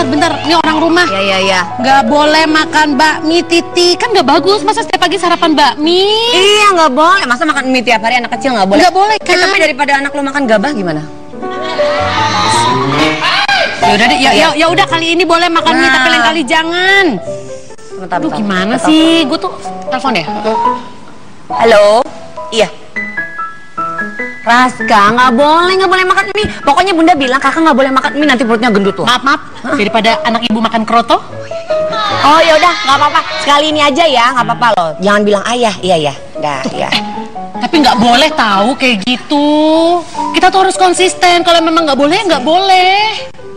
bentar, bentar. Ini orang rumah. Ya ya ya. Nggak boleh makan bakmi titi, kan nggak bagus. Masa setiap pagi sarapan bakmi? Iya nggak boleh. Masa makan mie tiap hari anak kecil nggak boleh? Nggak boleh, Eh, kan? tapi daripada anak lo makan gabah gimana? Ya udah deh, ya, ya, ya udah kali ini boleh makan mie, Nah. tapi lain kali jangan. Bentar, Aduh bentar. gimana Bentar. sih? Gue tuh telepon deh. Halo. Iya. Raska nggak boleh nggak boleh makan mie. Pokoknya bunda bilang kakak nggak boleh makan mie nanti perutnya gendut tuh. Maaf maaf, daripada anak ibu makan kroto. Oh ya udah nggak apa-apa. Sekali ini aja ya nggak apa-apa loh. Jangan bilang ayah. Iya ya. Dah ya. Tapi nggak boleh tahu kayak gitu. Kita tuh harus konsisten. Kalau memang nggak boleh, nggak boleh.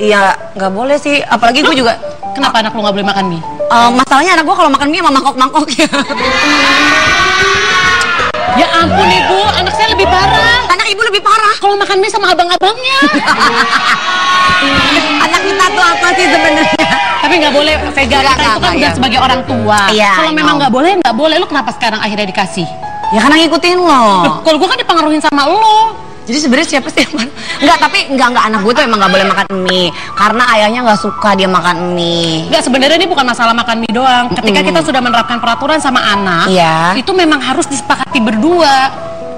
Iya nggak boleh sih. Apalagi gue juga. Kenapa anak lu nggak boleh makan mie? eh, masalahnya anak gue kalau makan mie sama mangkok-mangkok ya. Ya ampun ibu, anak saya lebih parah. anak ibu lebih parah. Kalau makan mie sama abang-abangnya. anak kita tuh apa sih sebenarnya? Tapi nggak boleh, Vega Nggak, kita itu kan udah iya. sebagai orang tua. Iya, Kalau I memang nggak boleh, nggak boleh. Lu kenapa sekarang akhirnya dikasih? Ya karena ngikutin lo. Kalau gue kan dipengaruhin sama lo. Jadi sebenarnya siapa sih yang? Enggak, tapi enggak enggak anak gue tuh emang nggak boleh makan mie karena ayahnya nggak suka dia makan mie. Nggak sebenarnya ini bukan masalah makan mie doang. Ketika kita sudah menerapkan peraturan sama anak, Iya. itu memang harus disepakati berdua.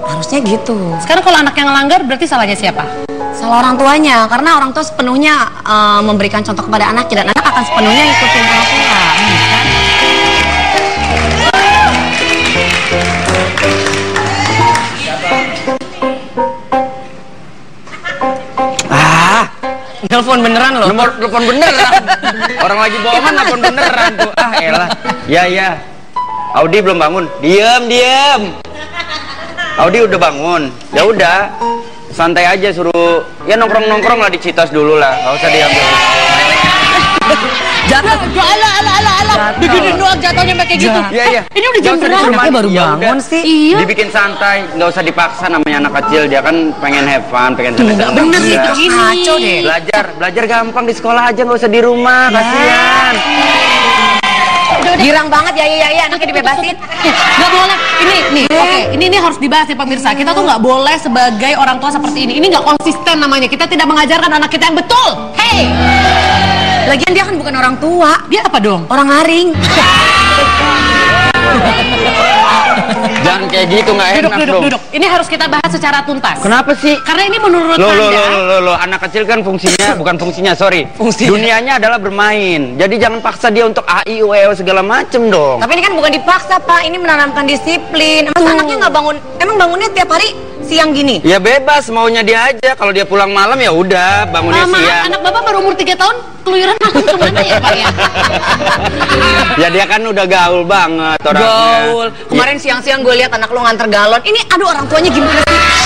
Harusnya gitu. Sekarang kalau anak yang ngelanggar berarti salahnya siapa? Salah orang tuanya karena orang tua sepenuhnya eh, memberikan contoh kepada anaknya dan anak akan sepenuhnya ikutin orang tua. Ah, Telepon beneran loh. nomor telepon beneran. Orang lagi bohongan telepon beneran tuh. Ah, elah. Ya, ya. Audi belum bangun. Diam, diam. Audi udah bangun. Ya udah. Santai aja suruh ya nongkrong-nongkrong lah di Citos dulu lah. Gak usah diambil. Jatuh. Gak ala ala. Begini doang jatuhnya pakai kayak gitu. Iya, iya. Ini udah jam berapa? Anaknya baru Ya bangun sih. Iya. Dibikin santai, nggak usah dipaksa namanya anak kecil. Dia kan pengen have fun, pengen Nggak seneng-seneng. bener Iya. gitu ini. Kacau deh. Belajar, belajar gampang di sekolah aja nggak usah di rumah, Ya. kasihan. Girang banget ya ya ya, ya anaknya dibebasin. Eh, Nggak boleh. Ini nih, oke. Ini ini harus dibahas nih pemirsa. Kita tuh nggak boleh sebagai orang tua seperti ini. Ini nggak konsisten namanya. Kita tidak mengajarkan anak kita yang betul. Hey, Lagian dia kan bukan orang tua, dia apa dong? orang haring. Jangan kayak gitu, nggak Duduk, enak duduk, dong. duduk. Ini harus kita bahas secara tuntas. Kenapa sih? Karena ini menurut Lo, lo, Anda, lo, lo, lo, anak kecil kan fungsinya, bukan fungsinya, sorry. Fungsinya. Dunianya adalah bermain. Jadi jangan paksa dia untuk A, I, U, E, O segala macem dong. Tapi ini kan bukan dipaksa pak, ini menanamkan disiplin. Masa anaknya nggak bangun? Emang bangunnya tiap hari siang gini? Ya bebas, maunya dia aja. Kalau dia pulang malam ya udah, bangunnya maaf, siang. anak bapak baru umur 3 tahun, keluyuran langsung ke mana ya pak ya? Ya dia kan udah gaul banget orangnya. Gaul. Kemarin siang-siang gue lihat anak lo nganter galon. Ini aduh orang tuanya gimana sih?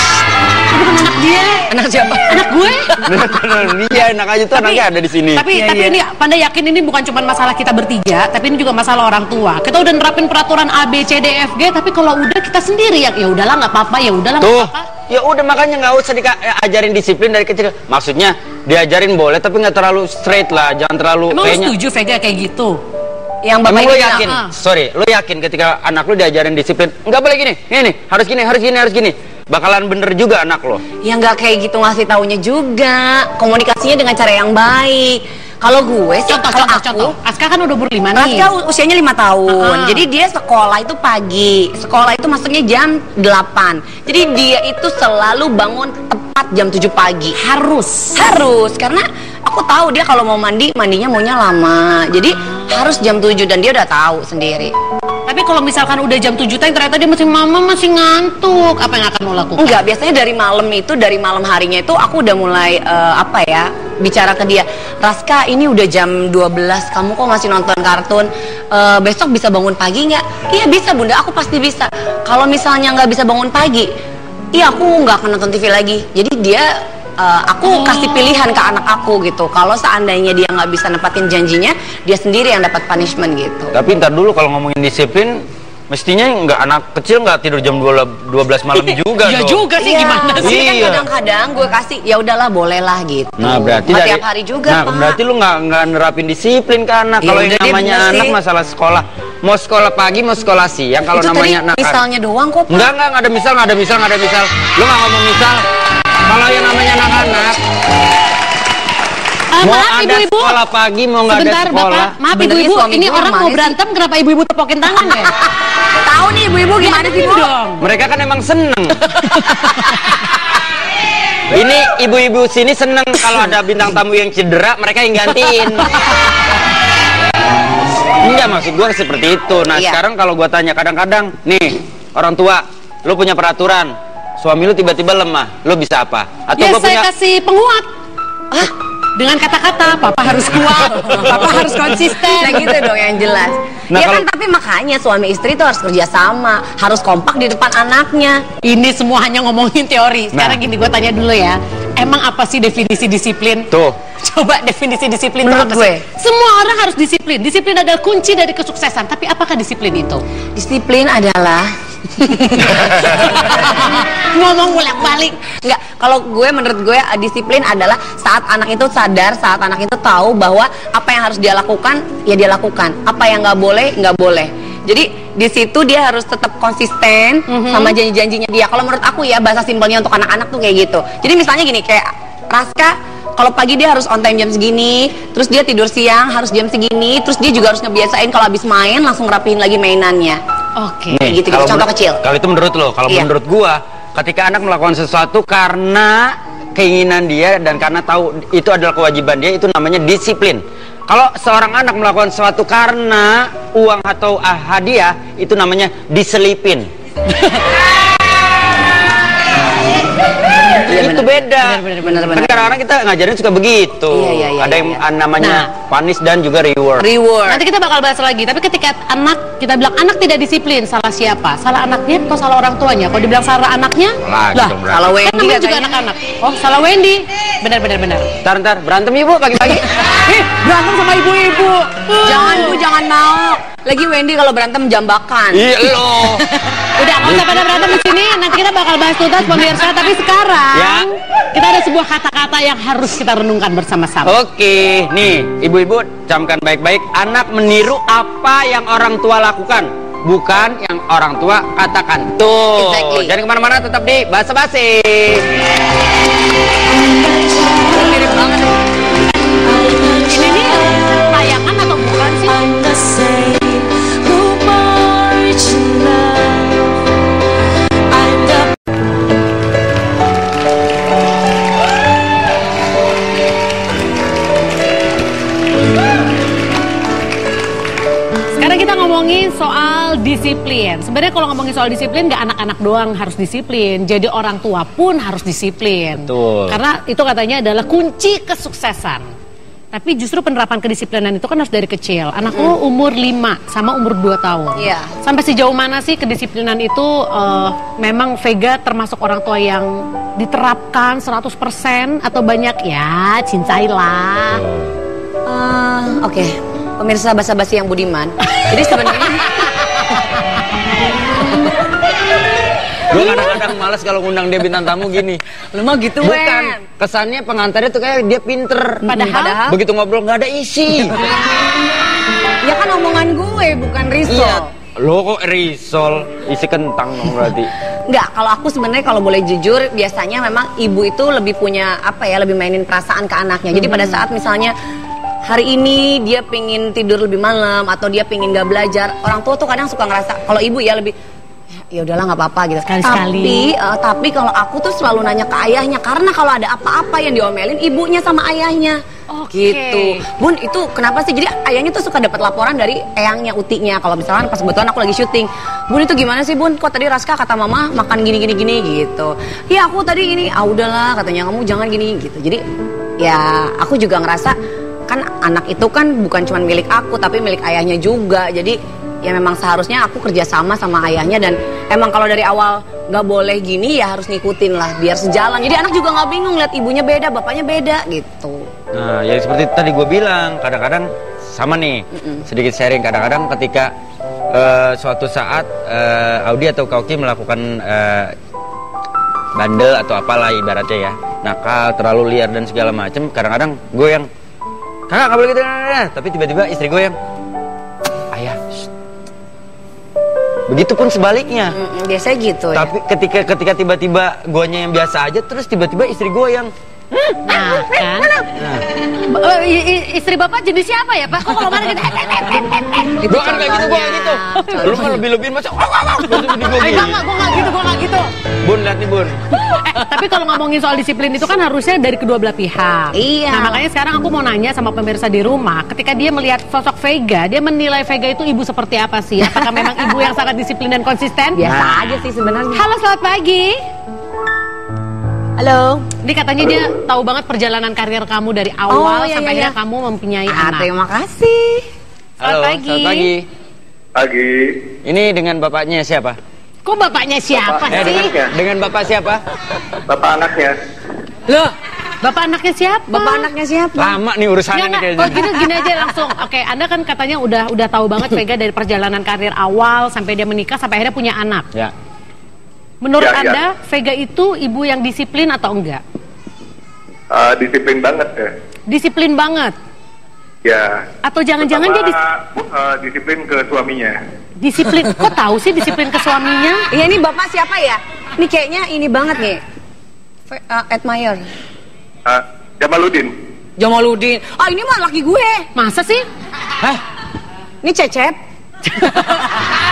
Itu bukan anak dia, Anak siapa? anak gue. Iya, enak aja tuh anaknya ada di sini. Tapi Iya, tapi iya. ini Panda yakin ini bukan cuma masalah kita bertiga, tapi ini juga masalah orang tua. Kita udah nerapin peraturan A B C D F G, tapi kalau udah kita sendiri yang ya udahlah nggak apa-apa, ya udahlah nggak Tuh, apa-apa. ya udah makanya nggak usah diajarin disiplin dari kecil. Maksudnya diajarin boleh, tapi nggak terlalu straight lah, jangan terlalu Emang lu kayaknya. setuju Vega kayak gitu? Yang bapak Emang lu yakin? ah. Sorry, lu yakin ketika anak lu diajarin disiplin? Nggak boleh gini, ini nih, harus gini, harus gini, harus gini. Bakalan bener juga anak lo. Ya nggak kayak gitu ngasih taunya juga. Komunikasinya dengan cara yang baik. Kalau gue sih, Contoh, kalau contoh, aku, contoh. Aska kan udah umur lima nih. Raska u- usianya lima tahun, Ah. jadi dia sekolah itu pagi. Sekolah itu masuknya jam 8 Jadi dia itu selalu bangun tepat jam 7 pagi. Harus. Harus, karena aku tahu dia kalau mau mandi, mandinya maunya lama. Jadi harus jam 7 dan dia udah tahu sendiri. Tapi kalau misalkan udah jam 7 tadi ternyata dia masih mama masih ngantuk, apa yang akan lo lakukan? Enggak, biasanya dari malam itu, dari malam harinya itu aku udah mulai eh, apa ya, bicara ke dia. Raska, ini udah jam 12, kamu kok masih nonton kartun? Eh, besok bisa bangun pagi nggak? Iya bisa bunda, aku pasti bisa. Kalau misalnya nggak bisa bangun pagi, iya aku nggak akan nonton TV lagi. Jadi dia, eh, aku kasih pilihan ke anak aku gitu. Kalau seandainya dia nggak bisa nepatin janjinya, dia sendiri yang dapat punishment gitu. Tapi ntar dulu kalau ngomongin disiplin, mestinya nggak anak kecil nggak tidur jam 12 12 malam juga Iya dong. juga sih Iya, gimana sih? Tapi kan Iya. kadang-kadang gue kasih, ya udahlah bolehlah gitu. Nah berarti Nggak dari tiap hari juga Nah Pak. berarti lu nggak nggak nerapin disiplin ke anak. Ya Kalau yang namanya anak sih. masalah sekolah, mau sekolah pagi mau sekolah siang. Kalau namanya tadi anak misalnya doang kok Pak. Enggak, enggak, enggak ada misal, enggak ada misal, enggak ada misal. Lu enggak ngomong misal. Kalau yang namanya anak-anak, Ah, mau maaf, ada ibu-ibu. sekolah pagi mau nggak ada sekolah Bapak. Maaf ibu-ibu, ini orang mau sih? berantem kenapa ibu-ibu tepokin tangan ya? Tahu nih ibu-ibu gimana sih bu? dong. mereka kan emang seneng ini ibu-ibu sini seneng kalau ada bintang tamu yang cedera mereka yang gantiin enggak maksud gue seperti itu nah Iya. sekarang kalau gue tanya kadang-kadang nih orang tua lu punya peraturan suami lu tiba-tiba lemah lu bisa apa atau Ya gua saya punya kasih penguat. Dengan kata-kata, papa harus kuat, papa harus konsisten. Nah gitu dong yang jelas. Nah, ya kan kalau- tapi makanya suami istri itu harus kerja sama, harus kompak di depan anaknya. Ini semua hanya ngomongin teori. Sekarang Nah. gini, gue tanya dulu ya. Emang apa sih definisi disiplin? tuh Coba definisi disiplin itu Menurut apa gue. sih? Semua orang harus disiplin. Disiplin adalah kunci dari kesuksesan. Tapi apakah disiplin itu? Disiplin adalah Ngomong bolak-balik. Enggak, kalau gue menurut gue eh, disiplin adalah saat anak itu sadar, saat anak itu tahu bahwa apa yang harus dia lakukan, ya dia lakukan. Apa yang nggak boleh, nggak boleh. Jadi di situ dia harus tetap konsisten sama janji-janjinya dia. Kalau menurut aku ya bahasa simpelnya untuk anak-anak tuh kayak gitu. Jadi misalnya gini, kayak Raska kalau pagi dia harus on time jam segini, terus dia tidur siang harus jam segini, terus dia juga harus ngebiasain kalau habis main langsung rapihin lagi mainannya. Oke. Kayak gitu, kalau contoh kecil. Kalau itu menurut lo, kalau Iya. menurut gua, ketika anak melakukan sesuatu karena keinginan dia dan karena tahu itu adalah kewajiban dia, itu namanya disiplin. Kalau seorang anak melakukan sesuatu karena uang atau ah, hadiah, itu namanya diselipin. Iya, itu beda. Benar, benar, benar, Kan benar. kadang-kadang kita ngajarin suka begitu. Iya, iya, iya, Ada yang iya. namanya Nah. punish dan juga reward. Reward. Nanti kita bakal bahas lagi. Tapi ketika anak kita bilang anak tidak disiplin, salah siapa? Salah anaknya atau salah orang tuanya? Kalau dibilang salah anaknya, Lagi lah, berarti. Kalau kan Wendy namanya juga anak-anak. Oh, salah Wendy. Benar, benar, benar. Ntar, ntar, berantem ibu pagi-pagi. Ih, berantem sama ibu-ibu. Jangan bu, jangan mau. Lagi Wendy kalau berantem jambakan. Iya lo. Udah, nggak usah pada berantem di sini. Nanti kita bakal bahas tuntas pemirsa. Tapi sekarang Ya. kita ada sebuah kata-kata yang harus kita renungkan bersama-sama. Oke, nih ibu-ibu camkan baik-baik. Anak meniru apa yang orang tua lakukan, bukan yang orang tua katakan. Tuh, Exactly. jangan ke mana-mana, tetap di bahasa basi. Ngomongin soal disiplin. Sebenarnya kalau ngomongin soal disiplin, nggak anak-anak doang harus disiplin. Jadi orang tua pun harus disiplin. Betul. Karena itu katanya adalah kunci kesuksesan. Tapi justru penerapan kedisiplinan itu kan harus dari kecil. Anak lu umur 5 sama umur 2 tahun. Iya. Sampai sejauh mana sih kedisiplinan itu eh, memang Vega termasuk orang tua yang diterapkan 100% atau banyak ya cincailah. Eh, Oke, pemirsa basa-basi yang budiman. Jadi sebenarnya Gue kadang-kadang males kalau ngundang dia bintang tamu gini. lu mah gitu Bukan, Wen. kesannya pengantarnya tuh kayak dia pinter. Padahal- Padahal Begitu ngobrol nggak ada isi. ya kan omongan gue bukan Rizko. Iya. Lo kok risol, isi kentang dong berarti. Enggak, kalau aku sebenarnya kalau boleh jujur, biasanya memang ibu itu lebih punya apa ya, lebih mainin perasaan ke anaknya. Jadi pada saat misalnya hari ini dia pingin tidur lebih malam atau dia pingin gak belajar, orang tua tuh kadang suka ngerasa kalau ibu ya lebih ya udahlah nggak apa-apa gitu. Sekali-sekali. Tapi eh, tapi kalau aku tuh selalu nanya ke ayahnya karena kalau ada apa-apa yang diomelin ibunya sama ayahnya. Oke. Gitu. Bun, itu kenapa sih? Jadi ayahnya tuh suka dapat laporan dari eyangnya, utinya. Kalau misalkan pas kebetulan aku lagi syuting, Bun itu gimana sih Bun? Kok tadi Raska kata Mama makan gini gini gini gitu. Iya aku tadi ini, ah udahlah katanya kamu jangan gini gitu. Jadi ya aku juga ngerasa kan anak itu kan bukan cuma milik aku tapi milik ayahnya juga. Jadi ya memang seharusnya aku kerja sama sama ayahnya dan emang kalau dari awal nggak boleh gini ya harus ngikutin lah biar sejalan. Jadi anak juga nggak bingung lihat ibunya beda, bapaknya beda gitu. Nah, ya seperti tadi gue bilang, kadang-kadang sama nih, sedikit sharing. Kadang-kadang ketika eh, suatu saat eh, Audi atau Kauki melakukan eh, bandel atau apalah ibaratnya ya, nakal, terlalu liar dan segala macem. Kadang-kadang gue yang, kakak nggak boleh gitu, nah, nah, nah." tapi tiba-tiba istri gue yang, ayah, shh." Begitupun sebaliknya. Biasanya gitu ya. Tapi ketika ketika tiba-tiba guanya yang biasa aja, terus tiba-tiba istri gue yang Nah, kan? Eh, i- istri bapak jenis siapa ya, Pak? Kok kalau marah gitu? eh, eh, eh, eh, eh. Gua kan kayak gitu, gua kayak gitu. Lu mah lebih-lebihin masa wow wow wow. Gua Eh, enggak, gua enggak gitu, gua enggak gitu. Bun, lihat nih, Bun. Eh, tapi kalau ngomongin soal disiplin itu kan harusnya dari kedua belah pihak. Iya. Nah, makanya sekarang aku mau nanya sama pemirsa di rumah, ketika dia melihat sosok Vega, dia menilai Vega itu ibu seperti apa sih? Apakah memang ibu yang sangat disiplin dan konsisten? Biasa aja sih sebenarnya. Halo, selamat pagi. Halo. Ini katanya dia tahu banget perjalanan karir kamu dari awal Oh, iya, sampai iya, akhirnya iya. kamu mempunyai Ah, anak. terima kasih. Selamat Halo, pagi. selamat pagi. Pagi, Ini dengan bapaknya siapa? Kok bapaknya siapa Bapak. Eh, sih? dengan, dengan bapak siapa? bapak anaknya. Loh, Bapak anaknya siapa? bapak anaknya siapa? Lama nih urusannya nih kayaknya. Oh gini gini aja langsung. Oke, Anda kan katanya udah udah tahu banget Vega dari perjalanan karir awal sampai dia menikah sampai akhirnya punya anak. Ya. Menurut Ya, ya. Anda Vega itu ibu yang disiplin atau enggak? Eh, disiplin banget ya. Disiplin banget. Ya. Atau jangan-jangan dia dis- eh, disiplin ke suaminya. disiplin? Kok tahu sih disiplin ke suaminya? Iya ini bapak siapa ya? Ini kayaknya ini banget nih. Uh, admire. Eh, Jamaludin. Jamaludin. Ah ini mah laki gue. Masa sih? Hah? Ini cecep.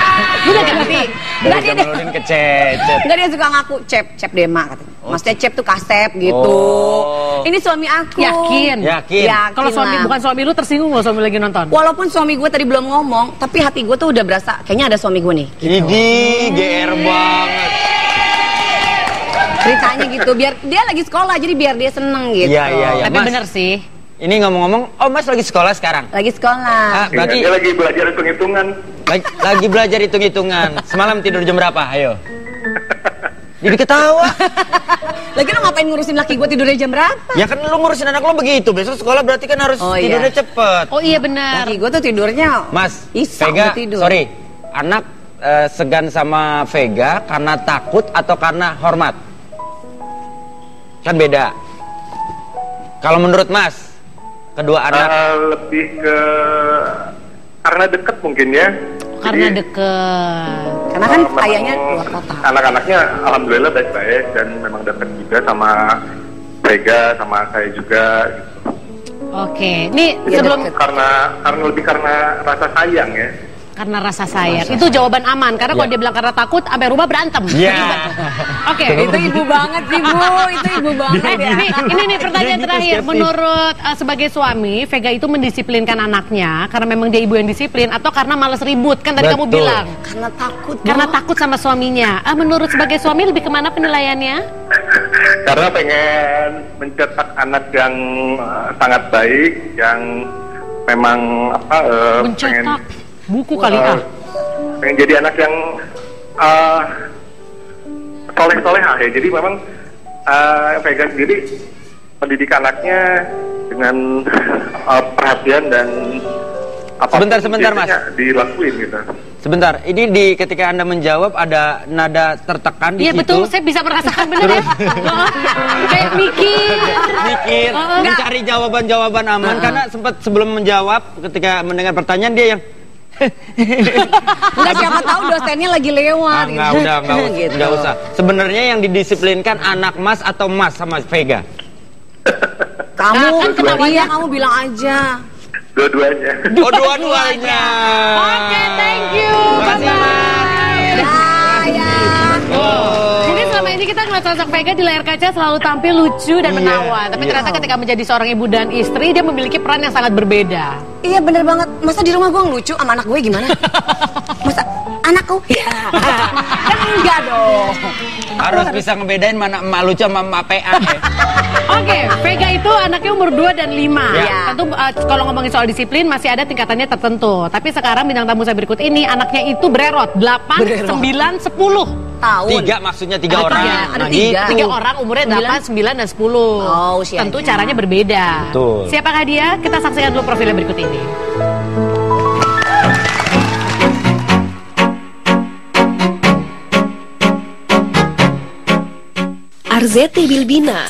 Udah ganti. Enggak dia, dia, Jamaludin kececet. enggak dia suka ngaku cep, cep dema katanya. Maksudnya cep tuh kasep gitu. Oh. Ini suami aku. Yakin? Yakin. Kalau suami lah. bukan suami lu tersinggung loh suami lagi nonton. Walaupun suami gue tadi belum ngomong, tapi hati gue tuh udah berasa kayaknya ada suami gue nih. Idi, GR banget. Ceritanya gitu, biar dia lagi sekolah jadi biar dia seneng gitu. Iya, iya, iya. Tapi Mas. bener sih. Ini ngomong-ngomong, oh Mas lagi sekolah sekarang? Lagi sekolah. Ah, Iya, berarti dia lagi belajar hitung-hitungan. lagi, lagi belajar hitung-hitungan. Semalam tidur jam berapa? Ayo. Jadi ketawa. Lagi lo ngapain ngurusin laki gue tidurnya jam berapa? Ya kan lu ngurusin anak lu begitu. Besok sekolah berarti kan harus Oh, iya. tidurnya cepet. Oh iya benar. Laki gue tuh tidurnya Mas, Vega, tidur. sorry. Anak eh, segan sama Vega karena takut atau karena hormat? Kan beda. Kalau menurut Mas, kedua anak Eh, lebih ke karena deket mungkin ya. Karena Jadi, deket. Karena kan memang ayahnya luar kota. Anak-anaknya alhamdulillah baik-baik dan memang deket juga sama Vega sama saya juga gitu. Oke, nih Iya, sebelum. Karena karena lebih karena rasa sayang ya. Karena rasa sayang. Itu jawaban aman karena kalau Iya. dia bilang karena takut sampai rumah berantem. Iya. Oke, Itu ibu banget sih bu, itu ibu banget Eh, ya. nih, ini nih pertanyaan gitu terakhir. skeptis. Menurut uh, sebagai suami, Vega itu mendisiplinkan anaknya karena memang dia ibu yang disiplin atau karena males ribut? Kan tadi kamu Betul. bilang. Karena takut. Bu. Karena takut sama suaminya. Ah, menurut sebagai suami lebih ke mana penilaiannya? Karena pengen mencetak anak yang uh, sangat baik, yang memang apa uh, pengen Mencetak buku kali uh, ah. pengen jadi anak yang uh, soleh solehah ya. Jadi memang uh, Vega sendiri mendidik anaknya dengan uh, perhatian dan apa Sebentar, sebentar, Mas. dilakuin gitu. Sebentar, ini di ketika Anda menjawab ada nada tertekan di Iya situ. betul, saya bisa merasakan bener ya. Oh, Kayak mikir. Mikir, Oh, mencari jawaban-jawaban aman karena sempat sebelum menjawab ketika mendengar pertanyaan dia yang Enggak siapa tahu dosennya lagi lewat. ah, enggak udah enggak usah, Gitu. enggak usah. Sebenarnya yang didisiplinkan anak Mas atau Mas sama Vega? Kamu, Nah, kan kenapa iya ya? kamu bilang aja. Dua-duanya. Oh dua-duanya. Oke, thank you. Makasih, Bye-bye. Ya, ya. Oh. Kita ngeliat sosok Vega di layar kaca selalu tampil lucu dan Iya, menawan. Tapi iya. ternyata ketika menjadi seorang ibu dan istri, dia memiliki peran yang sangat berbeda. Iya bener banget. Masa di rumah gue lucu sama anak gue gimana? Masa anakku? Ya. kan enggak dong. Harus bisa ngebedain mana emak lucu sama emak PA ya. Oke, Vega itu anaknya umur 2 dan 5. Ya. Tentu uh, kalau ngomongin soal disiplin masih ada tingkatannya tertentu. Tapi sekarang bintang tamu saya berikut ini anaknya itu bererot 8, Bererot. 9, 10. Tahun. Tiga maksudnya tiga Ada orang. tiga, ada Nah, tiga. gitu. Tiga orang umurnya 8, 9, dan 10. Oh, usianya. Tentu caranya berbeda. Betul. Siapakah dia? Kita saksikan dulu profilnya berikut ini. Arzete Bilbina,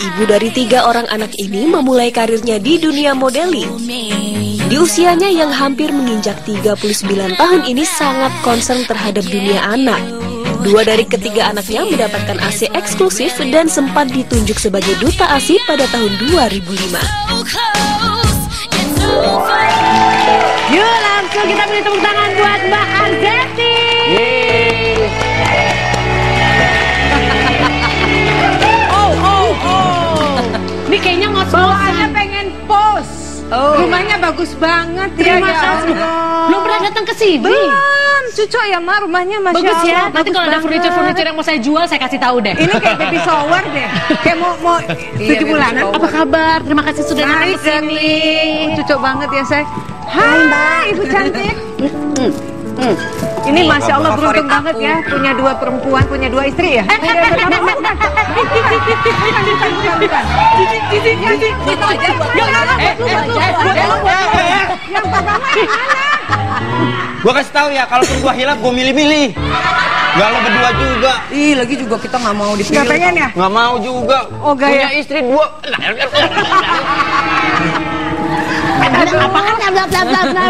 ibu dari tiga orang anak ini memulai karirnya di dunia modeling. Di usianya yang hampir menginjak 39 tahun ini sangat concern terhadap dunia anak. Dua dari ketiga anaknya mendapatkan ASI eksklusif dan sempat ditunjuk sebagai duta ASI pada tahun 2005. Yuk langsung kita beri tepuk tangan buat Mbak ngos-ngosan. pengen post. Rumahnya bagus banget ya. Terima ya kasih. Allah. Belum pernah datang ke sini. Belum, cucu ya Ma, rumahnya Masya Bagus ya. Allah. Nanti bagus kalau ada furniture-furniture yang mau saya jual, saya kasih tahu deh. Ini kayak baby shower deh. Kayak mau mau tujuh bulanan. Apa kabar? Terima kasih sudah datang Hai ke sini. Cocok banget ya saya. Hai Mbak, Ibu cantik. Ini Masya Allah beruntung banget ya punya dua perempuan, punya dua istri ya. Gua kasih tahu ya, kalaupun gua hilaf, gua milih-milih. Gak lo berdua juga. Ih, lagi juga kita nggak mau dipilih. Nggak pengen ya? Nggak mau juga. Oh, gaya. Punya istri dua. Apaan? Bla bla bla bla.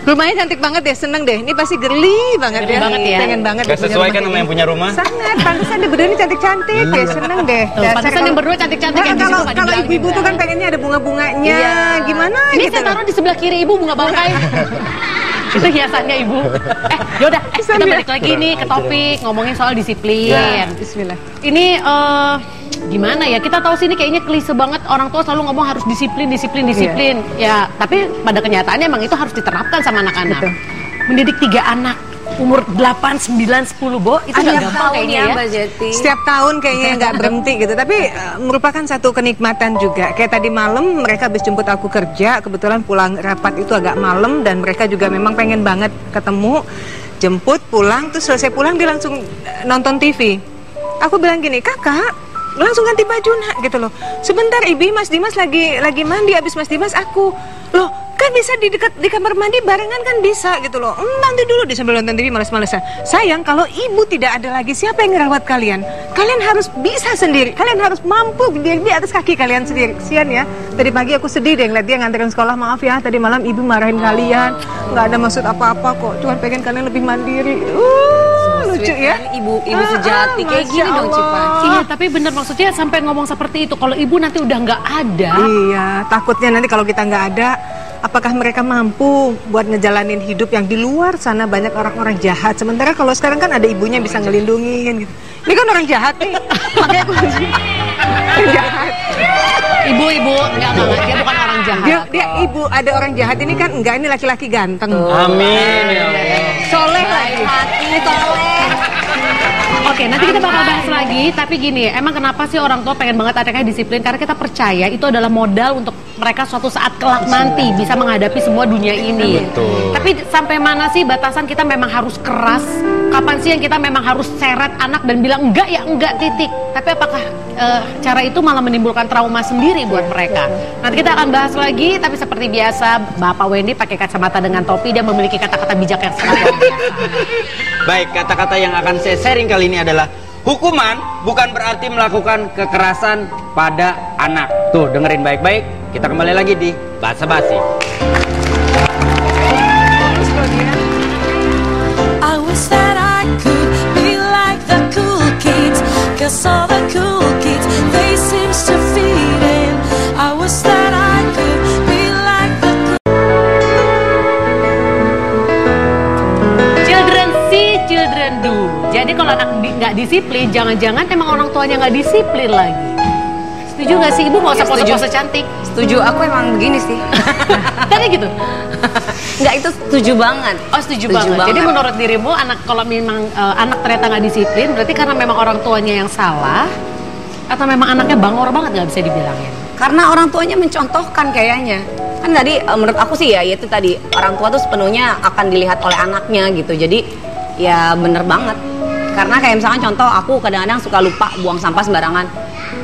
Rumahnya cantik banget deh, seneng deh. Ini pasti girly banget ya. banget ya. Pengen banget. Gak punya sesuai rumah kan sama yang punya rumah? Sangat, pantesan dia berdua ini cantik-cantik deh, seneng deh. Tuh, Dasar pantesan kalau- yang berdua cantik-cantik yang di situ kalau nggak kalau dibilangin. ibu-ibu tuh kan pengennya ada bunga-bunganya, gimana Ini gitu. saya taruh di sebelah kiri ibu bunga bangkai. Itu hiasannya ibu. Eh, yaudah, eh, kita balik lagi nih ke topik ngomongin soal disiplin. Ya, Bismillah. Ini eh gimana ya? Kita tahu sini kayaknya klise banget orang tua selalu ngomong harus disiplin, disiplin, disiplin. Ya, tapi pada kenyataannya emang itu harus diterapkan sama anak-anak. Mendidik tiga anak umur 8, 9, 10, Bo, itu nggak gampang kayaknya ya. Jeti. Setiap tahun kayaknya nggak berhenti gitu, tapi eh, merupakan satu kenikmatan juga. Kayak tadi malam mereka habis jemput aku kerja, kebetulan pulang rapat itu agak malam dan mereka juga memang pengen banget ketemu, jemput pulang, terus selesai pulang dia langsung eh, nonton TV. Aku bilang gini, kakak langsung ganti baju nak gitu loh. Sebentar Ibi, Mas Dimas lagi lagi mandi, abis Mas Dimas aku loh kan bisa di dekat di kamar mandi barengan kan bisa gitu loh. Hmm, nanti dulu di sambil nonton TV malas-malasan. Sayang kalau ibu tidak ada lagi siapa yang ngerawat kalian? Kalian harus bisa sendiri. Kalian harus mampu berdiri di atas kaki kalian sendiri. Kesian ya. Tadi pagi aku sedih deh ngeliat dia nganterin sekolah. Maaf ya, tadi malam ibu marahin kalian. Nggak ada maksud apa-apa kok. Cuma pengen kalian lebih mandiri. Uh, lucu ya. Ibu ibu Ah, sejati ah, kayak gini dong. Cipa. Iya, tapi bener maksudnya sampai ngomong seperti itu. Kalau ibu nanti udah nggak ada, Iya, takutnya nanti kalau kita nggak ada, apakah mereka mampu buat ngejalanin hidup yang di luar sana banyak orang-orang jahat. Sementara kalau sekarang kan ada ibunya bisa ngelindungin gitu. Ini kan orang jahat nih, makanya aku Orang jahat. ibu-ibu nggak nggak nggak, dia bukan orang jahat. Dia, dia ibu ada orang jahat ini kan enggak ini laki-laki ganteng. Amin ya Allah. Soleh Oke, nanti kita bakal bahas lagi. Tapi gini, emang kenapa sih orang tua pengen banget anaknya disiplin? Karena kita percaya itu adalah modal untuk mereka suatu saat kelak nanti bisa menghadapi semua dunia ini. Betul. Tapi sampai mana sih batasan kita memang harus keras? Kapan sih yang kita memang harus seret anak dan bilang enggak ya enggak titik? Tapi apakah eh, cara itu malah menimbulkan trauma sendiri buat mereka? Nanti kita akan bahas lagi. Tapi seperti biasa, Bapak Wendy pakai kacamata dengan topi dan memiliki kata-kata bijak yang sangat luar biasa. Baik, kata-kata yang akan saya sharing kali ini adalah hukuman bukan berarti melakukan kekerasan pada anak. Tuh, dengerin baik-baik. Kita kembali lagi di Bahasa Basi. Jadi kalau anak nggak disiplin, jangan-jangan emang orang tuanya nggak disiplin lagi. Setuju nggak sih ibu nggak usah Ya, setuju. pose-pose cantik? Setuju, aku emang begini sih. Tadi gitu. Enggak itu setuju banget. Oh setuju, banget. Jadi menurut dirimu anak kalau memang eh, anak ternyata nggak disiplin, berarti karena memang orang tuanya yang salah, atau memang anaknya bangor banget nggak bisa dibilangin? Karena orang tuanya mencontohkan kayaknya. Kan tadi eh, menurut aku sih ya itu tadi orang tua tuh sepenuhnya akan dilihat oleh anaknya gitu. Jadi ya bener banget. Karena kayak misalkan contoh aku kadang-kadang suka lupa buang sampah sembarangan.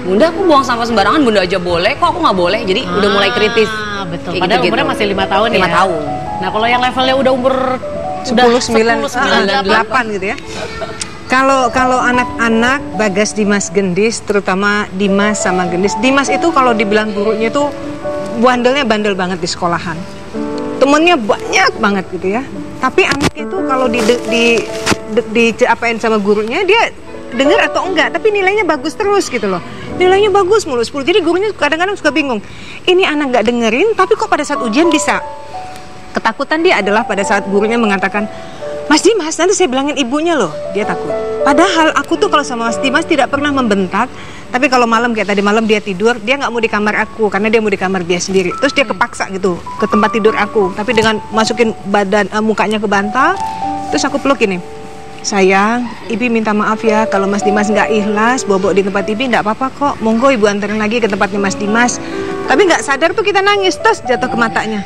Bunda aku buang sampah sembarangan, bunda aja boleh, kok aku nggak boleh. Jadi udah mulai kritis. Ah, betul. Kayak Padahal gitu-gitu. umurnya masih lima tahun Lima ya. tahun. Nah kalau yang levelnya udah umur 10, udah 9, 10, 9, 8 gitu ya. Kalau kalau anak-anak Bagas Dimas Gendis, terutama Dimas sama Gendis, Dimas itu kalau dibilang gurunya tuh bandelnya bandel banget di sekolahan. Temennya banyak banget gitu ya. Tapi anak itu kalau di, di diapain sama gurunya dia dengar atau enggak tapi nilainya bagus terus gitu loh. Nilainya bagus mulu 10 jadi gurunya kadang-kadang suka bingung ini anak nggak dengerin tapi kok pada saat ujian bisa? Ketakutan dia adalah pada saat gurunya mengatakan Mas Dimas nanti saya bilangin ibunya loh. Dia takut. Padahal aku tuh kalau sama Mas Dimas tidak pernah membentak tapi kalau malam kayak tadi malam dia tidur dia nggak mau di kamar aku karena dia mau di kamar dia sendiri. Terus dia kepaksa gitu ke tempat tidur aku. Tapi dengan masukin badan eh, mukanya ke bantal terus aku peluk ini Sayang, Ibi minta maaf ya kalau Mas Dimas nggak ikhlas bobok di tempat Ibi nggak apa-apa kok. Monggo Ibu anterin lagi ke tempatnya Mas Dimas. Tapi nggak sadar tuh kita nangis terus jatuh ke matanya.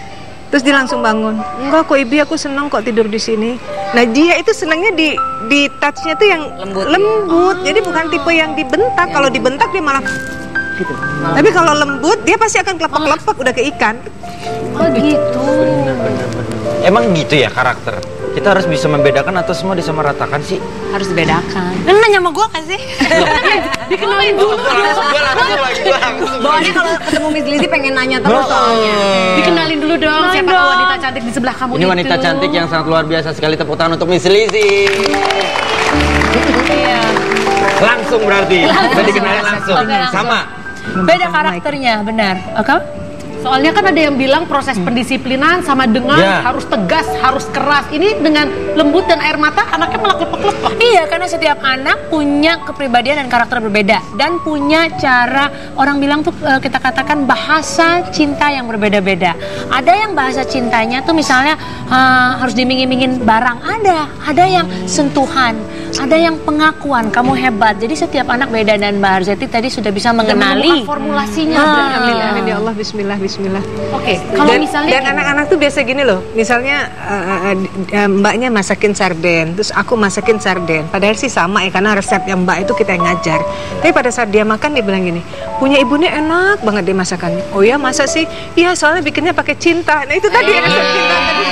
Terus dia langsung bangun. Enggak kok Ibi aku seneng kok tidur di sini. Nah dia itu senangnya di di touchnya tuh yang Lembut. lembut. Jadi bukan tipe yang dibentak. Kalau dibentak dia malah gitu. Tapi kalau lembut dia pasti akan kelepek-kelepek udah ke ikan. Oh gitu. Emang gitu ya karakter? Kita harus bisa membedakan atau semua disamaratakan sih? Harus dibedakan. Lu nanya sama gua kan sih? Dikenalin dulu. Bawaannya kalau ketemu Miss Lizzy pengen nanya terus soalnya. Dikenalin dulu dong siapa wanita cantik di sebelah kamu Ini wanita cantik yang sangat luar biasa sekali tepuk tangan untuk Miss Lizzy. Iya. Langsung berarti. Bisa dikenalin langsung. Oke, langsung. Sama. Beda karakternya, benar. Oke? Soalnya kan ada yang bilang proses pendisiplinan sama dengan Ya. harus tegas, harus keras. Ini dengan lembut dan air mata anaknya malah kelepek-kelepek. Iya, karena setiap anak punya kepribadian dan karakter berbeda dan punya cara orang bilang tuh eh, kita katakan bahasa cinta yang berbeda-beda. Ada yang bahasa cintanya tuh misalnya eh, harus dimingin-mingin barang, ada. Ada yang sentuhan, ada yang pengakuan kamu hebat. Jadi setiap anak beda dan Mbak Arzeti tadi sudah bisa mengenali. Formulasinya. Amin, amin ya Allah, Bismillah, Bismillah. Oke, kalau dan, misalnya dan anak-anak tuh biasa gini loh. Misalnya eh, eh, mbaknya masakin sarden terus aku masakin sarden. Padahal sih sama ya karena resep yang mbak itu kita yang ngajar. Tapi pada saat dia makan dia bilang gini punya ibunya enak banget dia masakannya oh ya masa sih? Iya soalnya bikinnya pakai cinta. Nah itu tadi resep cinta tadi.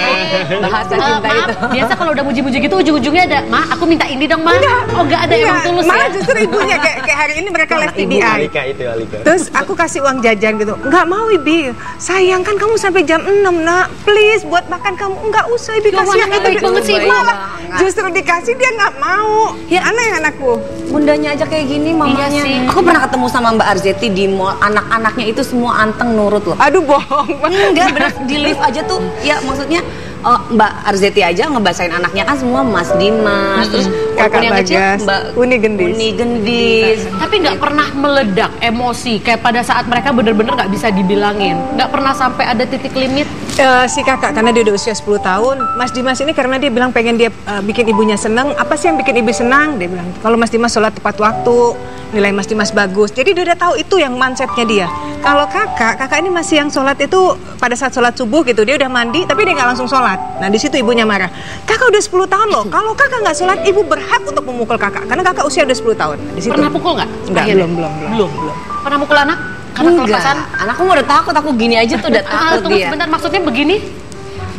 Bahasa Eh, cinta maaf, itu. biasa kalau udah muji-muji gitu ujung-ujungnya ada, ma, aku minta ini dong, ma. Oh, enggak ada Enggak, emang tulus malah ya. justru ibunya kayak, kayak hari ini mereka les TBI Alika itu Alika. Terus aku kasih uang jajan gitu. Enggak mau Ibi. Sayang kan kamu sampai jam 6 nak. Please buat makan kamu. Enggak usah Ya, kasih anaknya itu. banget sih, Ibu. Malah Justru dikasih dia nggak mau. Ya aneh anakku. Bundanya aja kayak gini mamanya. Iya sih. Aku pernah ketemu sama Mbak Arzeti di mall, anak-anaknya itu semua anteng nurut loh. Aduh bohong. Enggak, bener di lift aja tuh. Ya maksudnya eh, Mbak Arzeti aja ngebasain anaknya kan semua Mas Dimas, terus Kakak yang kecil Mbak Uni Gendis. Uni Gendis. Tapi nggak pernah meledak emosi kayak pada saat mereka bener-bener nggak bisa dibilangin. Nggak pernah sampai ada titik limit. Eh, si kakak karena dia udah usia 10 tahun Mas Dimas ini karena dia bilang pengen dia eh, bikin ibunya seneng apa sih yang bikin ibu senang dia bilang kalau Mas Dimas sholat tepat waktu nilai Mas Dimas bagus jadi dia udah tahu itu yang mindsetnya dia kalau kakak kakak ini masih yang sholat itu pada saat sholat subuh gitu dia udah mandi tapi dia nggak langsung sholat nah di situ ibunya marah kakak udah 10 tahun loh kalau kakak nggak sholat ibu berhak untuk memukul kakak karena kakak usia udah 10 tahun Nah, di situ Pernah pukul nggak? Enggak, belum, belum, belum. belum, belum. Pernah mukul anak? Karena Enggak, kelepasan? anakku mau udah takut, aku gini aja tuh udah Ah, takut tunggu dia. sebentar, maksudnya begini?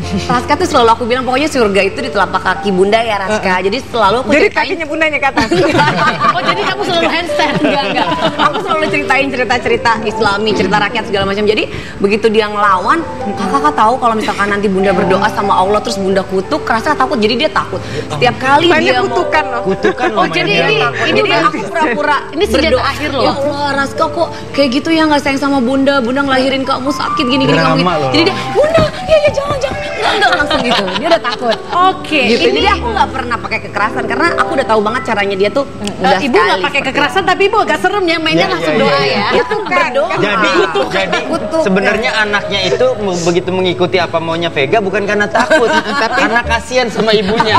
Raska tuh selalu aku bilang pokoknya surga itu di telapak kaki bunda ya Raska. Jadi selalu aku jadi ceritain kakinya bundanya ke atas Oh, jadi kamu selalu handstand? enggak enggak aku selalu ceritain cerita-cerita islami cerita rakyat segala macam jadi begitu dia ngelawan kakak kakak tahu kalau misalkan nanti bunda berdoa sama Allah terus bunda kutuk kerasa takut jadi dia takut setiap kali banyak dia mau kutukan loh Kutukan Oh, loh jadi mainnya. ini, ini ini dia aku pura-pura Ini berdoa. akhir loh. Ya Allah, Raska kok kayak gitu ya nggak sayang sama Bunda. Bunda ngelahirin kamu sakit gini-gini kamu. Gitu. loh. Jadi dia, Bunda, ya ya jangan jangan. Enggak, enggak langsung gitu. Dia udah takut. Oke, Gitu. ini Jadi aku nggak pernah pakai kekerasan karena aku udah tahu banget caranya dia tuh mudah ibu nggak pakai kekerasan, tapi ibu agak serem ya, mainnya Ya, langsung ya, doa ya, ya. ya. itu. Itu berdoa. Jadi, jadi Kutuk. sebenarnya anaknya itu begitu mengikuti apa maunya Vega bukan karena takut, karena kasihan sama ibunya.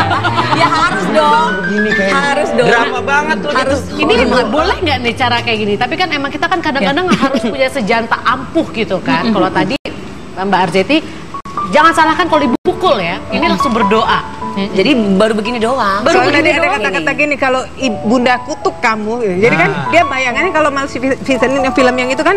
Ya harus dong. Begini kayak Harus dong. drama banget tuh Harus gitu. Ini boleh nggak nih cara kayak gini? Tapi kan emang kita kan kadang-kadang harus punya sejanta ampuh gitu kan. Kalau tadi Mbak Arzeti, jangan salahkan kalau ibu pukul ya. Ini langsung berdoa. Jadi baru begini doang. Baru Soalnya tadi ada doang kata-kata ini. gini kalau bunda kutuk kamu, gitu. jadi kan dia bayangannya kalau si Vincent yang film yang itu kan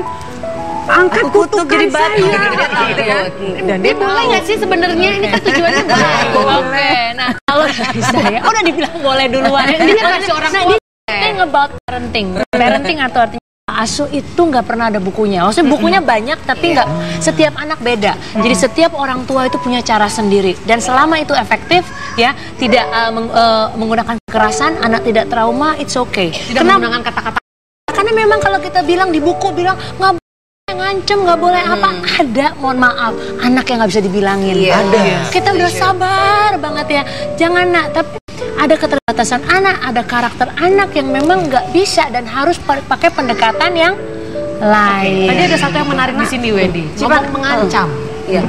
angkat kutuk kutukan jadi batu. saya, Jadi dia tahu. gitu kan. Dan Ini dia boleh nggak sih sebenarnya? Ini kan tujuannya baik. Oke, nah kalau saya, udah dibilang boleh duluan. Ini kan kasih orang nah, tua. ini thing about parenting. Parenting atau artinya asuh itu nggak pernah ada bukunya. Maksudnya bukunya banyak tapi nggak setiap anak beda. Jadi setiap orang tua itu punya cara sendiri dan selama itu efektif ya tidak uh, meng- uh, menggunakan kekerasan, anak tidak trauma, it's okay. Tidak Kenapa? menggunakan kata-kata Karena memang kalau kita bilang di buku bilang nggak boleh ngancem, nggak boleh apa, ada. Mohon maaf, anak yang nggak bisa dibilangin. Iya. Ada. Kita udah sabar banget ya. Jangan nak, tapi ada keterbatasan anak, ada karakter anak yang memang nggak bisa dan harus pa- pakai pendekatan yang lain. Tadi ada satu yang menarik di sini Wendy. Ngomong mengancam. Iya.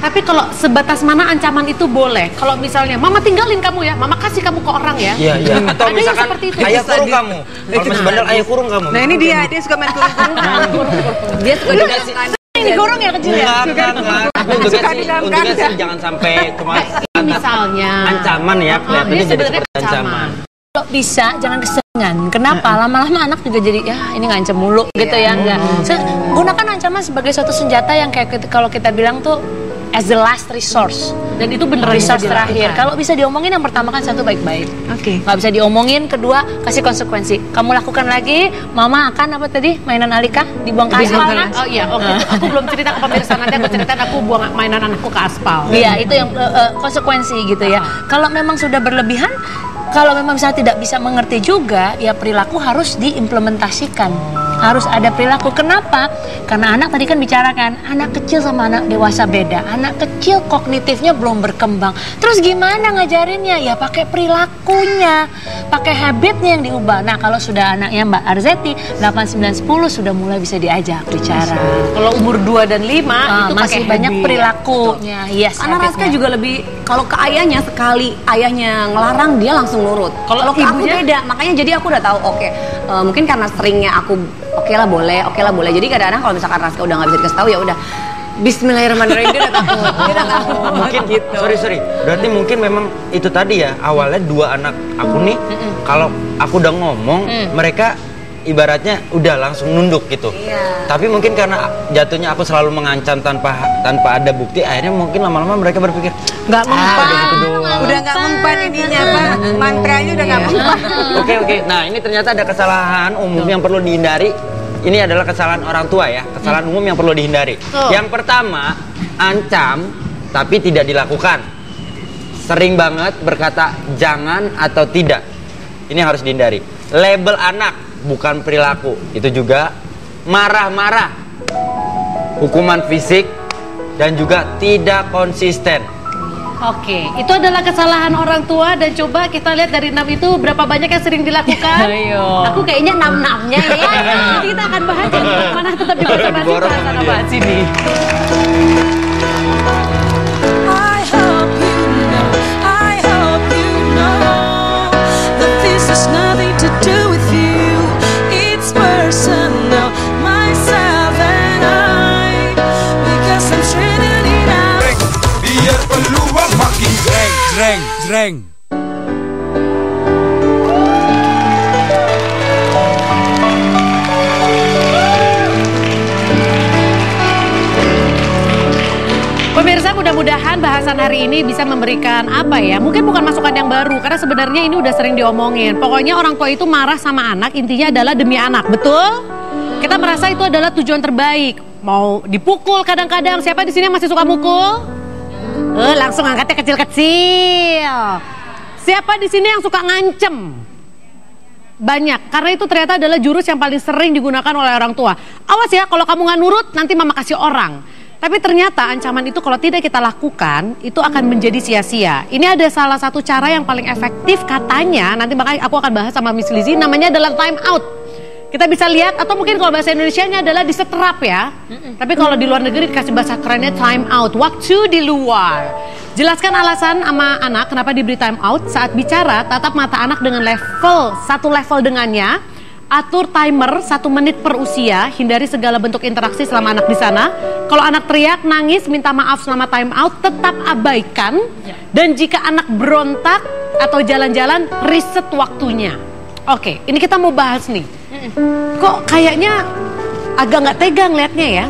Tapi kalau sebatas mana ancaman itu boleh? Kalau misalnya mama tinggalin kamu ya, mama kasih kamu ke orang ya. Iya, iya. Atau Ada yang misalkan seperti itu. ayah kurung di- kamu. Kalau masih bandel ayah kurung kamu. Nah ini dia, dia suka main kurung-kurungan. Dia suka dikasihkan. Ini kurung ya kecil ya? Enggak, enggak, enggak. Kandang. sih jangan sampai cuma Misalnya. ancaman ya, kelihatannya jadi seperti ancaman. Kalau bisa jangan kesengan. Kenapa? Lama-lama anak juga jadi ya ini ngancem mulu gitu ya enggak. Se- gunakan ancaman sebagai suatu senjata yang kayak kita- kalau kita bilang tuh as the last resource. Dan itu bisa Resource terakhir. dilakukan. Kalau bisa diomongin yang pertama kan satu baik-baik. Oke. Nggak bisa diomongin, kedua kasih konsekuensi. Kamu lakukan lagi, mama akan apa tadi? Mainan Alika dibuang ke aspal kan? Oh iya, oke. Aku belum cerita ke pemirsa nanti aku ceritain aku buang mainan anakku ke aspal. Iya, itu yang eh, eh, konsekuensi gitu ya. Kalau memang sudah berlebihan, kalau memang misalnya tidak bisa mengerti juga, ya perilaku harus diimplementasikan. Harus ada perilaku. Kenapa? Karena anak tadi kan bicarakan, anak kecil sama anak dewasa beda. Anak kecil kognitifnya belum berkembang. Terus gimana ngajarinnya? Ya pakai perilakunya, pakai habitnya yang diubah. Nah, kalau sudah anaknya Mbak Arzeti 8, 9, 10 sudah mulai bisa diajak bicara. Kalau umur 2 dan 5 Ah, itu masih pakai banyak habit. perilakunya. Yes, Karena Raska juga lebih kalau ke ayahnya sekali ayahnya ngelarang dia langsung nurut. Kalau ke aku ibunya? beda, makanya jadi aku udah tahu oke eh, mungkin karena seringnya aku oke lah boleh, oke lah boleh. Jadi kadang-kadang kalau misalkan Raska udah nggak bisa dikasih tahu ya udah Bismillahirrahmanirrahim dia udah takut. Dia udah takut. mungkin gitu. sorry sorry berarti mungkin memang itu tadi ya awalnya dua anak aku nih kalau aku udah ngomong mereka ibaratnya udah langsung nunduk gitu Iya. tapi mungkin karena jatuhnya aku selalu mengancam tanpa tanpa ada bukti akhirnya mungkin lama-lama mereka berpikir Nggak ah, mempan. udah gitu Udah nggak mempan ininya apa? Mantranya udah nggak mempan. Oke oke. Nah ini ternyata ada kesalahan umum yang perlu dihindari. Ini adalah kesalahan orang tua ya, kesalahan umum yang perlu dihindari. Tuh. Yang pertama, ancam tapi tidak dilakukan. Sering banget berkata jangan atau tidak. Ini yang harus dihindari. Label anak bukan perilaku. Itu juga marah-marah. Hukuman fisik dan juga tidak konsisten. Oke, itu adalah kesalahan orang tua dan coba kita lihat dari enam itu berapa banyak yang sering dilakukan. Ayo. Aku kayaknya enam enamnya ya. Nanti kita akan bahas yang mana tetap di bahasa basi Diborong bisa memberikan apa ya? Mungkin bukan masukan yang baru karena sebenarnya ini udah sering diomongin. Pokoknya orang tua itu marah sama anak intinya adalah demi anak, betul? Kita merasa itu adalah tujuan terbaik. Mau dipukul kadang-kadang siapa di sini masih suka mukul? Eh, langsung angkatnya kecil-kecil. Siapa di sini yang suka ngancem? Banyak, karena itu ternyata adalah jurus yang paling sering digunakan oleh orang tua. Awas ya, kalau kamu nggak nurut, nanti mama kasih orang. Tapi ternyata ancaman itu kalau tidak kita lakukan, itu akan menjadi sia-sia. Ini ada salah satu cara yang paling efektif katanya, nanti makanya aku akan bahas sama Miss Lizzie, namanya adalah time out. Kita bisa lihat, atau mungkin kalau bahasa Indonesia-nya adalah diseterap ya. Tapi kalau di luar negeri dikasih bahasa kerennya time out, waktu di luar. Jelaskan alasan sama anak kenapa diberi time out saat bicara, tatap mata anak dengan level, satu level dengannya, atur timer satu menit per usia, hindari segala bentuk interaksi selama anak di sana. Kalau anak teriak, nangis, minta maaf selama time out, tetap abaikan. Dan jika anak berontak atau jalan-jalan, reset waktunya. Oke, ini kita mau bahas nih. Kok kayaknya agak nggak tegang liatnya ya?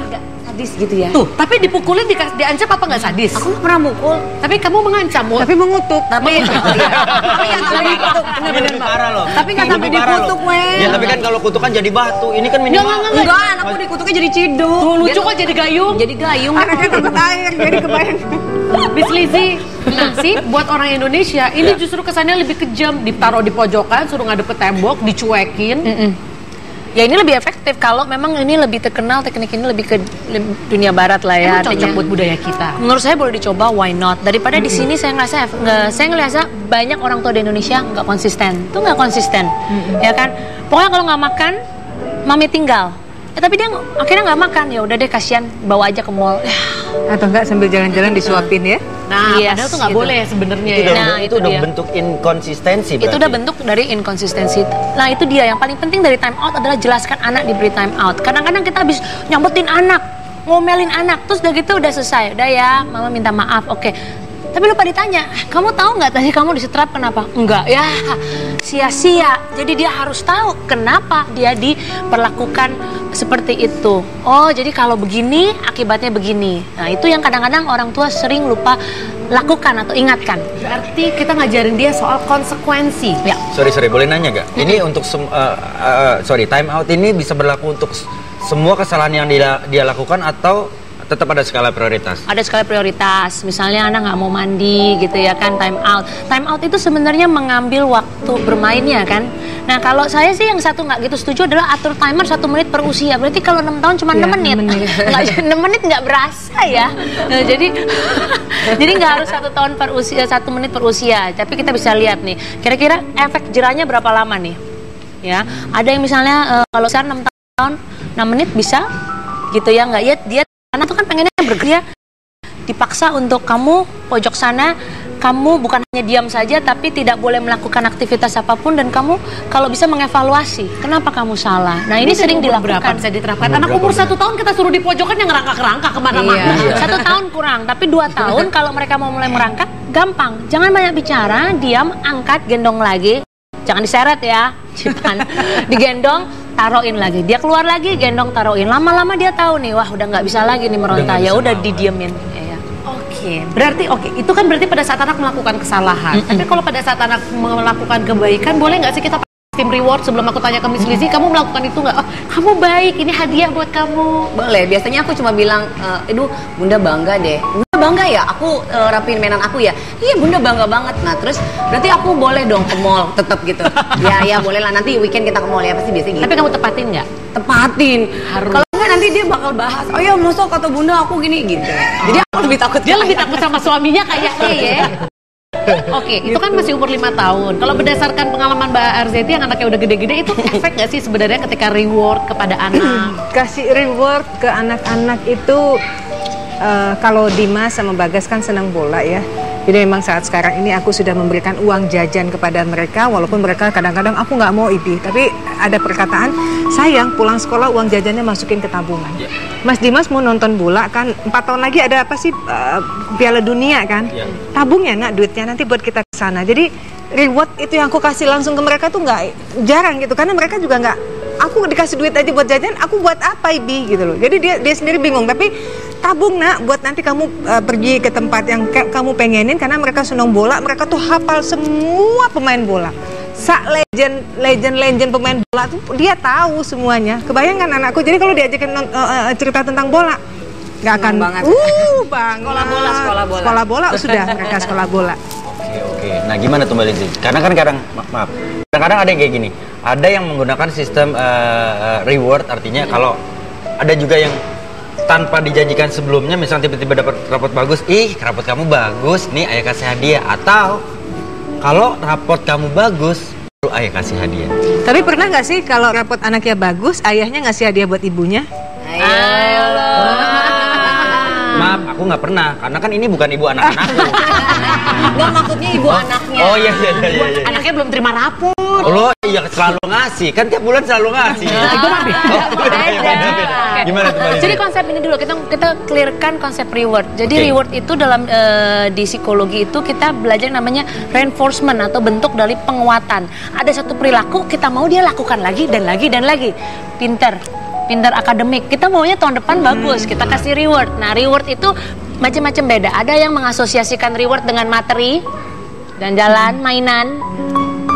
Sadis gitu ya. Tuh, tapi dipukulin di, diancam apa nggak sadis? Aku nggak pernah mukul. Tapi kamu mengancam, Mut. Tapi mengutuk. Tapi tapi yang sampai dikutuk. Ini lebih parah loh. Tapi nggak sampai dikutuk, Wen. Ya tapi kan kalau kutukan jadi batu. Ini kan minimal. nggak, nggak, Enggak, anakku dikutuknya jadi ciduk. Tuh, lucu kok jadi gayung. Jadi gayung. Anaknya takut air, jadi kebayang. Miss Lizzy, nah sih buat orang Indonesia ini justru kesannya lebih kejam, ditaruh di pojokan, suruh ngadep ke tembok, dicuekin. Ya ini lebih efektif kalau memang ini lebih terkenal teknik ini lebih ke lebih dunia barat lah ya. Emang cocok buat budaya kita. Menurut saya boleh dicoba, why not? Daripada di sini saya ngerasa nggak, saya ngerasa banyak orang tua di Indonesia nggak konsisten, tuh nggak konsisten, ya kan? Pokoknya kalau nggak makan, mami tinggal. Eh, tapi dia akhirnya nggak makan, ya udah deh kasihan, bawa aja ke mall. Atau enggak sambil jalan-jalan disuapin ya? Nah, Yes, padahal tuh nggak gitu. boleh sebenarnya Itu ya. udah, Nah, itu itu udah dia. bentuk inkonsistensi itu udah bentuk dari inkonsistensi. Nah itu dia yang paling penting dari time out adalah jelaskan anak diberi time out. Kadang-kadang kita habis nyambutin anak, ngomelin anak, terus udah gitu udah selesai. Udah ya, mama minta maaf, oke. Tapi lupa ditanya, kamu tahu nggak tadi kamu disetrap kenapa? Enggak, ya sia-sia. Jadi dia harus tahu kenapa dia diperlakukan seperti itu. Oh, jadi kalau begini akibatnya begini. Nah itu yang kadang-kadang orang tua sering lupa lakukan atau ingatkan. Berarti kita ngajarin dia soal konsekuensi. Ya. Sorry sorry boleh nanya gak? Ini untuk uh, uh, sorry time out ini bisa berlaku untuk semua kesalahan yang dia dia lakukan atau tetap ada skala prioritas? ada skala prioritas. Misalnya anak nggak mau mandi gitu ya kan time out. Time out itu sebenarnya mengambil waktu bermainnya kan. Nah kalau saya sih yang satu nggak gitu setuju adalah atur timer satu menit per usia. Berarti kalau enam tahun cuma Iya, 6 menit. enam menit. Nggak, 6 menit nggak berasa ya. Nah, jadi jadi nggak harus satu tahun per usia satu menit per usia. Tapi kita bisa lihat nih. Kira-kira efek jerahnya berapa lama nih? Ya ada yang misalnya eh, kalau saya 6 tahun 6 menit bisa gitu ya nggak ya dia anak tuh kan pengennya bergerak. Dipaksa untuk kamu pojok sana. Kamu bukan hanya diam saja tapi tidak boleh melakukan aktivitas apa pun. Dan kamu kalau bisa mengevaluasi kenapa kamu salah? Nah ini, sering umur berapa dilakukan. bisa diterapkan? Anak umur satu tahun kita suruh di pojokan yang ngerangka-kerangka ke mana-mana. Iya. satu tahun kurang tapi dua tahun kalau mereka mau mulai merangkak gampang. Jangan banyak bicara diam angkat gendong lagi. Jangan diseret ya cipan. Digendong taruhin lagi dia keluar lagi gendong taruhin lama-lama dia tahu nih wah udah nggak bisa lagi nih meronta ya udah didiemin ya. Oke, berarti oke itu kan berarti pada saat anak melakukan kesalahan. Tapi kalau pada saat anak melakukan kebaikan, boleh nggak sih kita tim reward sebelum aku tanya ke Miss Lizzy, kamu melakukan itu nggak? Oh, kamu baik, ini hadiah buat kamu. Boleh, biasanya aku cuma bilang, eh, aduh bunda bangga deh. Bangga ya, aku eh, rapiin mainan aku ya. Iya bunda bangga banget. Nah terus berarti aku boleh dong ke mall, tetap gitu. ya ya boleh lah, nanti weekend kita ke mall ya, pasti biasa gitu. Tapi kamu tepatin nggak? tepatin. Harus. Kalau enggak nanti dia bakal bahas, oh ya masuk kata bunda aku gini gitu. Jadi aku lebih takut. Dia lebih takut sama suaminya kayaknya ya. Oke, itu kan masih umur lima tahun. Kalau berdasarkan pengalaman Mbak Arzeti yang anaknya udah gede-gede, itu efek nggak sih sebenarnya ketika reward kepada anak? Kasih reward ke anak-anak itu eh, kalau Dimas sama Bagas kan senang bola ya. Jadi memang saat sekarang ini aku sudah memberikan uang jajan kepada mereka walaupun mereka kadang-kadang aku nggak mau ini. Tapi ada perkataan sayang pulang sekolah uang jajannya masukin ke tabungan. Mas Dimas mau nonton bola kan empat tahun lagi ada apa sih eh, Piala Dunia kan? Ya. Tabung ya nak duitnya nanti buat kita ke sana. Jadi reward itu yang aku kasih langsung ke mereka tuh nggak jarang gitu karena mereka juga nggak aku dikasih duit aja buat jajan aku buat apa ibi? Gitu loh. Jadi dia dia sendiri bingung. Tapi tabung nak buat nanti kamu uh, pergi ke tempat yang ka- kamu pengenin karena mereka senang bola mereka tuh hafal semua pemain bola. Sak legend legend legend pemain bola tuh dia tahu semuanya. Kebayangkan anakku. Jadi kalau diajakin non- uh, cerita tentang bola nggak akan banget. uh bang Sekolah bola, sekolah bola. sekolah bola sudah. Mereka sekolah bola. Oke oke. Nah gimana tuh Mbak Lizzy? Karena kan kadang ma- maaf, kadang-kadang ada yang kayak gini. Ada yang menggunakan sistem eh, reward, artinya kalau ada juga yang tanpa dijanjikan sebelumnya, misalnya tiba-tiba dapat rapot bagus, ih rapot kamu bagus, nih ayah kasih hadiah. Atau kalau rapot kamu bagus, lalu ayah kasih hadiah. tapi pernah nggak sih kalau rapot anaknya bagus ayahnya ngasih hadiah buat ibunya Maaf, aku nggak pernah, karena kan ini bukan ibu anak-anakku. Enggak maksudnya ibu anaknya. oh iya iya iya. iya, iya. Anaknya belum terima rapor. Lo iya selalu ngasih, kan tiap bulan selalu ngasih. Itu mah beda. Oh. Gimana tuh? Jadi konsep ini dulu kita kita clearkan konsep reward. Jadi Oke. reward itu dalam eh, di psikologi itu kita belajar namanya reinforcement atau bentuk dari penguatan. Ada satu perilaku kita mau dia lakukan lagi dan lagi dan lagi. Pinter, pintar akademik. Kita maunya tahun depan bagus, kita kasih reward. Nah, reward itu macam-macam beda. Ada yang mengasosiasikan reward dengan materi dan jalan, mainan.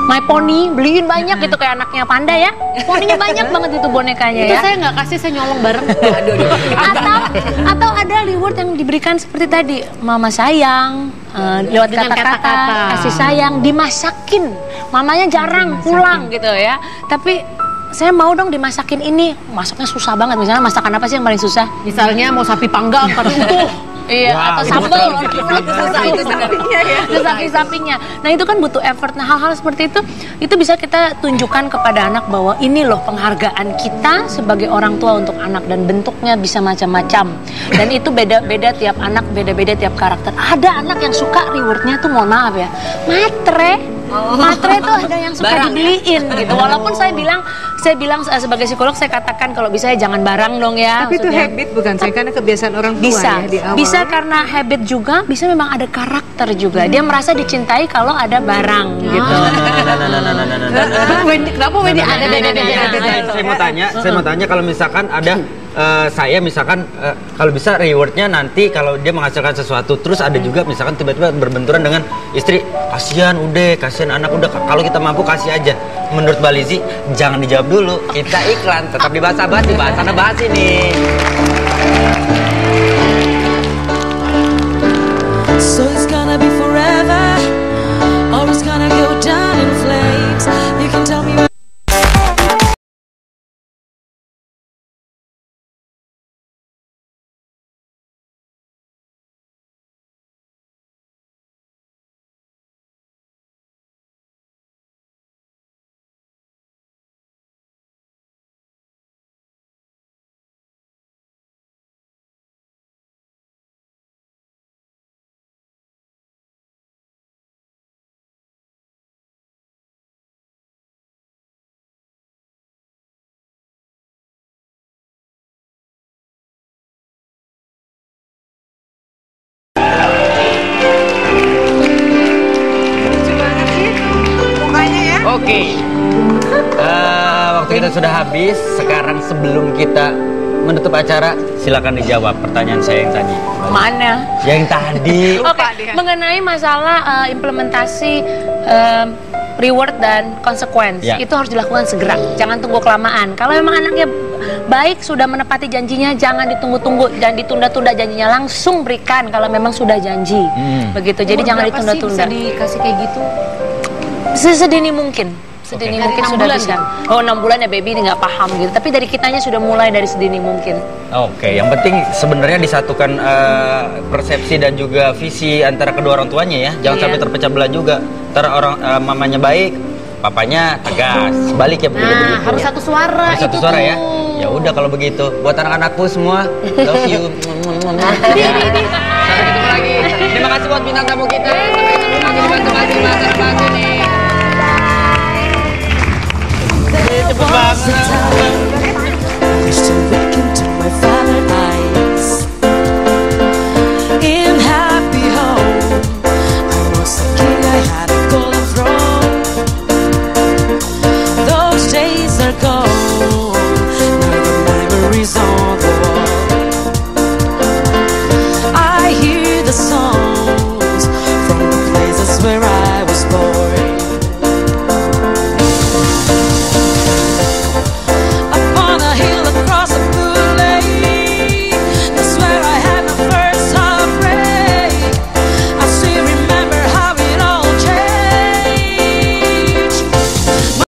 My pony, beliin banyak gitu kayak anaknya panda ya. Poninya banyak banget itu bonekanya Itu ya. saya nggak kasih, saya nyolong bareng. atau atau ada reward yang diberikan seperti tadi mama sayang eh, lewat kata-kata. kasih sayang dimasakin mamanya jarang pulang gitu ya tapi saya mau dong dimasakin ini masaknya susah banget misalnya masakan apa sih yang paling susah Misalnya mau sapi panggang tapi utuh. Iya, Wow, atau itu sambal itu sapinya ya. Itu sapi-sapinya. Nah, itu kan butuh effort. Nah, hal-hal seperti itu itu bisa kita tunjukkan kepada anak bahwa ini loh penghargaan kita sebagai orang tua untuk anak dan bentuknya bisa macam-macam. Dan itu beda-beda tiap anak, beda-beda tiap karakter. Ada anak yang suka rewardnya tuh mohon maaf ya, matre. Matre itu ada yang suka Barang ya? dibeliin gitu. Walaupun saya bilang saya bilang eh, sebagai psikolog saya katakan kalau bisa ya jangan barang dong ya. Tapi itu habit bukan saya karena kebiasaan orang tua Bisa, ya di awal. bisa karena habit juga, bisa memang ada karakter juga. Dia merasa dicintai kalau ada barang gitu. Kenapa Wendy ada ada ada ada saya, saya mau tanya, saya mau tanya kalau misalkan ada eh, saya misalkan eh, kalau bisa rewardnya nanti kalau dia menghasilkan sesuatu. Terus ada juga misalkan tiba-tiba berbenturan dengan istri kasihan udah kasihan anak udah kalau kita mampu kasih aja. Menurut Mbak Lizzy jangan dijawab dulu. Kita iklan tetap di bahasa basi bahasa bahas ini. So it's gonna be forever, or gonna go down sudah habis sekarang sebelum kita menutup acara silakan dijawab pertanyaan saya yang tadi Mana? yang tadi Oke, mengenai masalah eh, implementasi em, reward dan konsekuensi Ya. itu harus dilakukan segera. Jangan tunggu kelamaan. Kalau memang anaknya baik sudah menepati janjinya, jangan ditunggu-tunggu dan ditunda-tunda janjinya langsung berikan kalau memang sudah janji. Hmm. Begitu. Jadi Umur jangan ditunda-tunda. Bisa dikasih kayak gitu. Sesedini mungkin. Sedini Oke. mungkin Dari sudah bulan bisa. gitu? Oh enam bulan ya baby ini nggak paham gitu. Tapi dari kitanya sudah mulai dari sedini mungkin. Oke, yang penting sebenarnya disatukan eh, persepsi dan juga visi antara kedua orang tuanya ya. Jangan Iya. sampai terpecah belah juga. Ntar orang eh, mamanya baik, papanya tegas. Balik ya begitu Nah, begitu. harus satu suara. Harus satu itu suara ya. tuh. Ya udah kalau begitu. Buat anak-anakku semua, love you. Sampai ketemu lagi. Terima kasih buat bintang tamu kita. Sampai ketemu lagi di Basa-Basi Father, Father, Father.